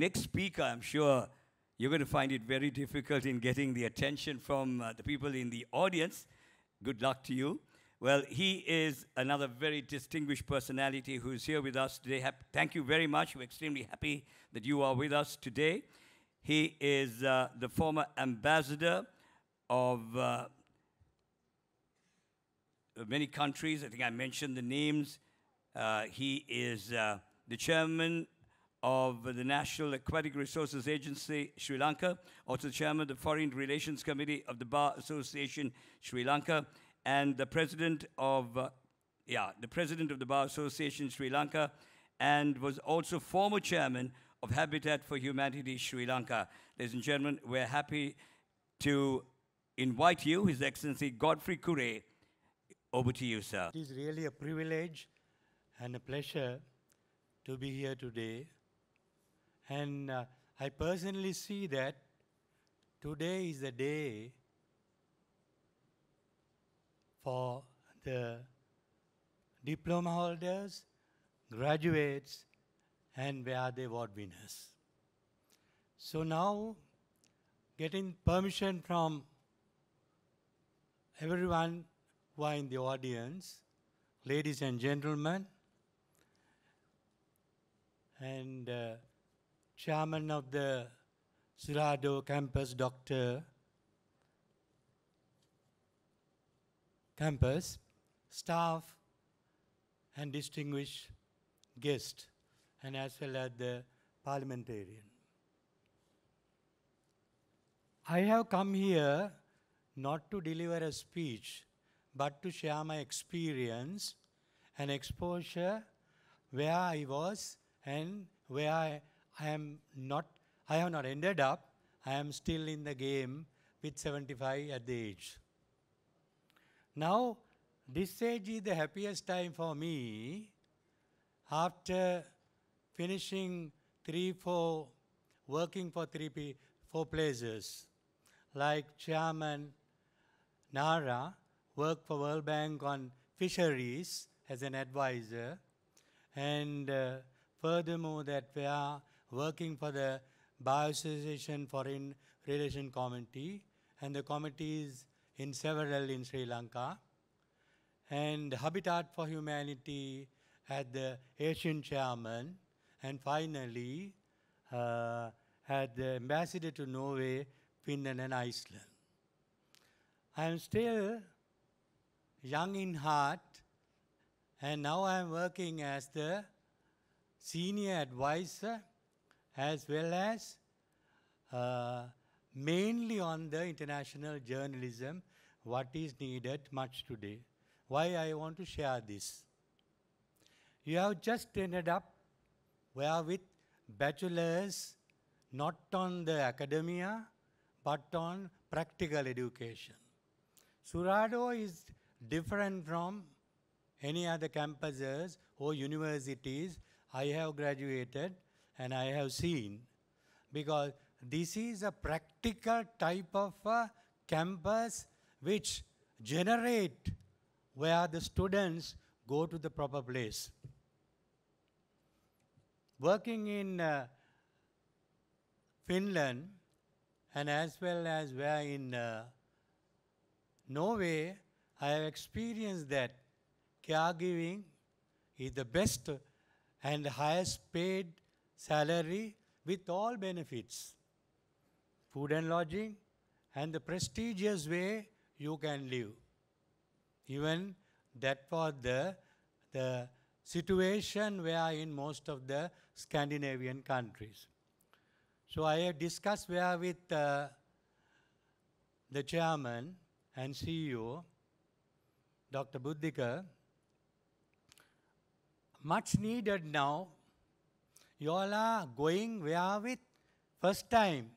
next speaker, I'm sure you're going to find it very difficult in getting the attention from uh, the people in the audience. Good luck to you. Well, he is another very distinguished personality who is here with us today. Thank you very much. We're extremely happy that you are with us today. He is uh, the former ambassador of uh, many countries. I think I mentioned the names. Uh, he is uh, the chairman of the National Aquatic Resources Agency, Sri Lanka, also chairman of the Foreign Relations Committee of the Bar Association, Sri Lanka, and the president of, uh, yeah, the president of the Bar Association, Sri Lanka, and was also former chairman of Habitat for Humanity, Sri Lanka. Ladies and gentlemen, we're happy to invite you, His Excellency Godfrey Cooray. Over to you, sir. It is really a privilege and a pleasure to be here today. And uh, I personally see that today is the day for the diploma holders, graduates, and where the award winners. So now, getting permission from everyone who are in the audience, ladies and gentlemen, and uh, chairman of the Surado campus, Dr. Campus, staff, and distinguished guest, and as well as the parliamentarian. I have come here not to deliver a speech, but to share my experience and exposure where I was and where I, I am not, I have not ended up. I am still in the game with 75 at the age. Now, this age is the happiest time for me after finishing three, four, working for three, four places, like chairman NARA, worked for World Bank on fisheries as an advisor, and uh, furthermore that we are working for the Bar Association Foreign Relation Committee, and the committees in several in Sri Lanka, and Habitat for Humanity had the Asian chairman, and finally uh, had the ambassador to Norway, Finland, and Iceland. I am still young in heart, and now I am working as the senior advisor as well as uh, mainly on the international journalism, what is needed much today. Why I want to share this? You have just ended up where with bachelors not on the academia but on practical education. Surado is different from any other campuses or universities I have graduated and I have seen because this is a practical type of a campus which generate where the students go to the proper place. Working in uh, Finland and as well as where in uh, Norway, I have experienced that caregiving is the best and highest paid salary with all benefits. Food and lodging and the prestigious way you can live. Even that was the, the situation where in most of the scandinavian countries. So i have discussed where with uh, the chairman and ceo dr buddhika much needed now. You all are going where with first time,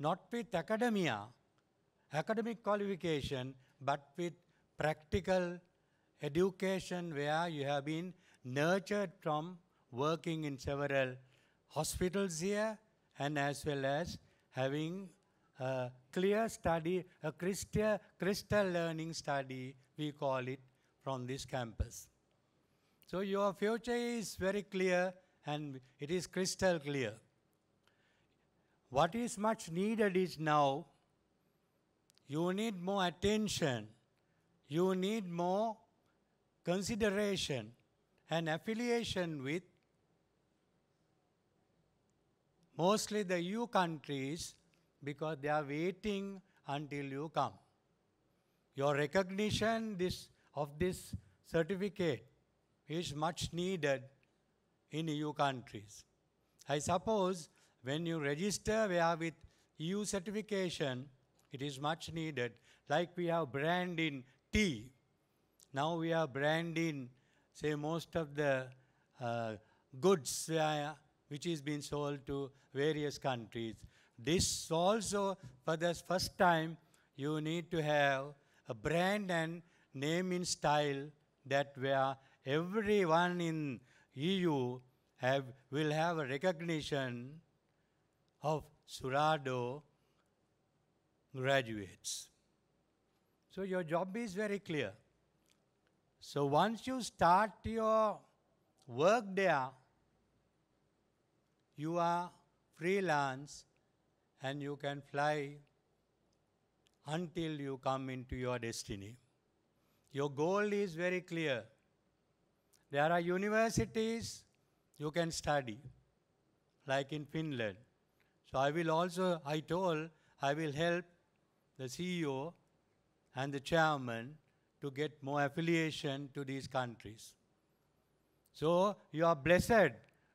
not with academia, academic qualification, but with practical education where you have been nurtured from working in several hospitals here and as well as having a clear study, a crystal, crystal learning study, we call it, from this campus. So your future is very clear and it is crystal clear. what is much needed is now you need more attention, you need more consideration and affiliation with mostly the EU countries because they are waiting until you come. Your recognition this, of this certificate is much needed in EU countries. I suppose when you register where with EU certification, it is much needed. Like we have brand in tea. Now we have brand in, say, most of the uh, goods uh, which is being sold to various countries. This also, for the first time, you need to have a brand and name in style that where everyone in EU have, will have a recognition of Surado graduates. So your job is very clear. So once you start your work there, you are freelance and you can fly until you come into your destiny. Your goal is very clear. There are universities you can study, like in Finland. So I will also, I told, I will help the CEO and the chairman to get more affiliation to these countries. So you are blessed,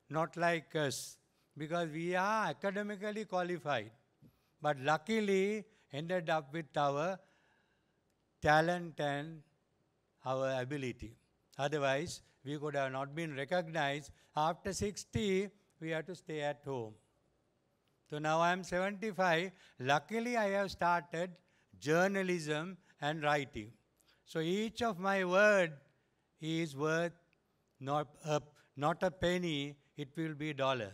not like us, because we are academically qualified, but luckily ended up with our talent and our ability. Otherwise, we could have not been recognized. After 60, we have to stay at home. So now I am 75. Luckily, I have started journalism and writing. So each of my word is worth not a, not a penny, it will be dollar.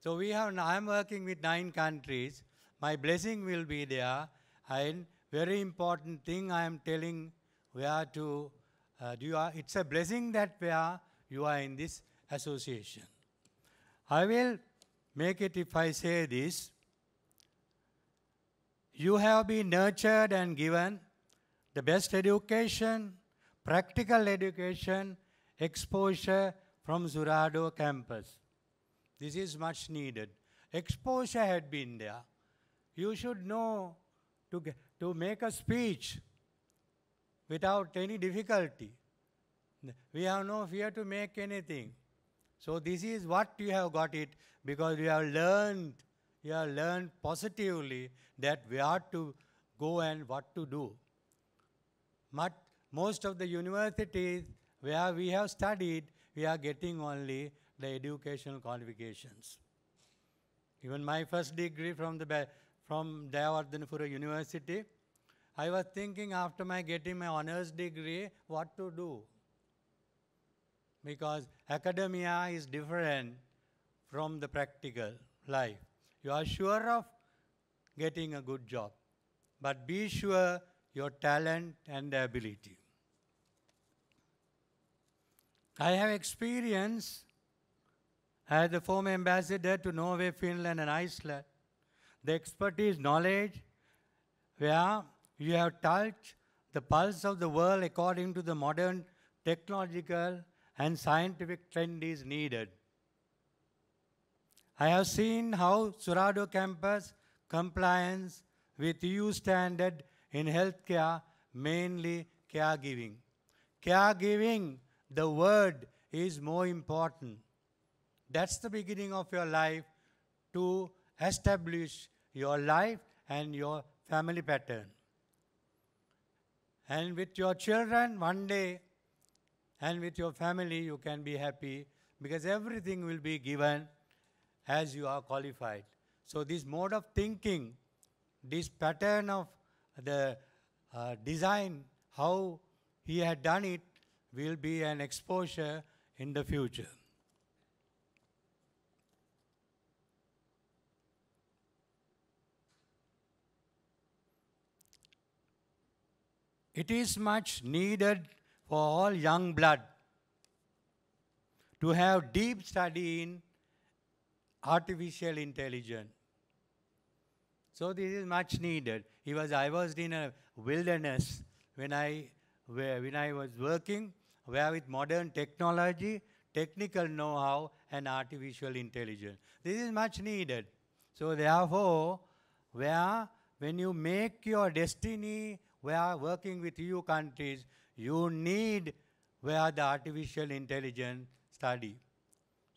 So we have, I am working with nine countries. My blessing will be there. And very important thing I am telling where to, uh, you are, it's a blessing that you are in this association. I will make it if I say this. You have been nurtured and given the best education, practical education, exposure from Surado campus. This is much needed. Exposure had been there. You should know to, get, to make a speech without any difficulty. We have no fear to make anything. So this is what you have got it because you have learned, you have learned positively that we are to go and what to do. But most of the universities where we have studied, we are getting only the educational qualifications. Even my first degree from the from Jayawardhanapura University, I was thinking after my getting my honors degree, what to do. Because academia is different from the practical life. You are sure of getting a good job, but be sure your talent and ability. I have experience as the former ambassador to Norway, Finland, and Iceland. The expertise, knowledge, where you have touched the pulse of the world according to the modern technological and scientific trend is needed. I have seen how Surado campus compliance with EU standard in healthcare, mainly caregiving. Caregiving, the word is more important. That's the beginning of your life to establish your life and your family pattern. And with your children, one day, and with your family, you can be happy because everything will be given as you are qualified. So, this mode of thinking, this pattern of the uh, design, how he had done it, will be an exposure in the future. It is much needed for all young blood to have deep study in artificial intelligence So this is much needed. He was, I was in a wilderness when I, when I was working, where with modern technology, technical know-how, and artificial intelligence. This is much needed. So therefore, where when you make your destiny, where working with EU countries, you need where the artificial intelligence study.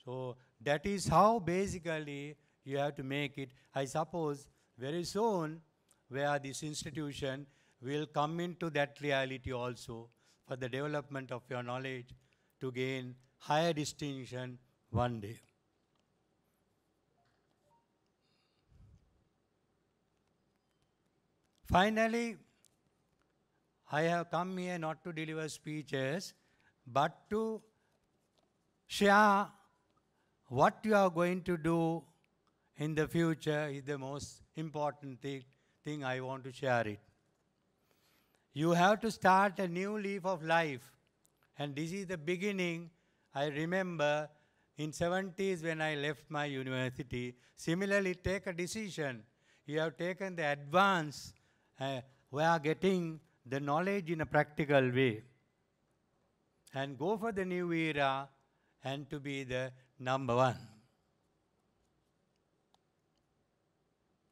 So that is how basically you have to make it. I suppose very soon where this institution will come into that reality also for the development of your knowledge to gain higher distinction one day. Finally, I have come here not to deliver speeches, but to share what you are going to do in the future is the most important thing, thing I want to share it. You have to start a new leaf of life. And this is the beginning. I remember in 70s when I left my university, similarly take a decision. You have taken the advance uh, we are getting the knowledge in a practical way and go for the new era and to be the number one.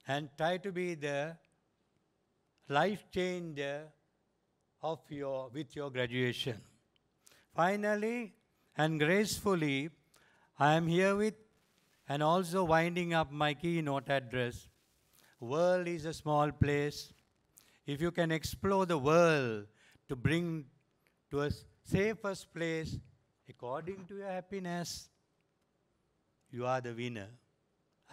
And try to be the life changer of your, with your graduation. Finally and gracefully, I am here with and also winding up my keynote address. World is a small place if you can explore the world to bring to a safest place according to your happiness, you are the winner.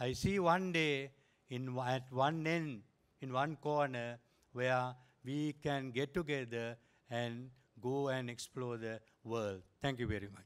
I see one day in, at one end, in one corner, where we can get together and go and explore the world. Thank you very much.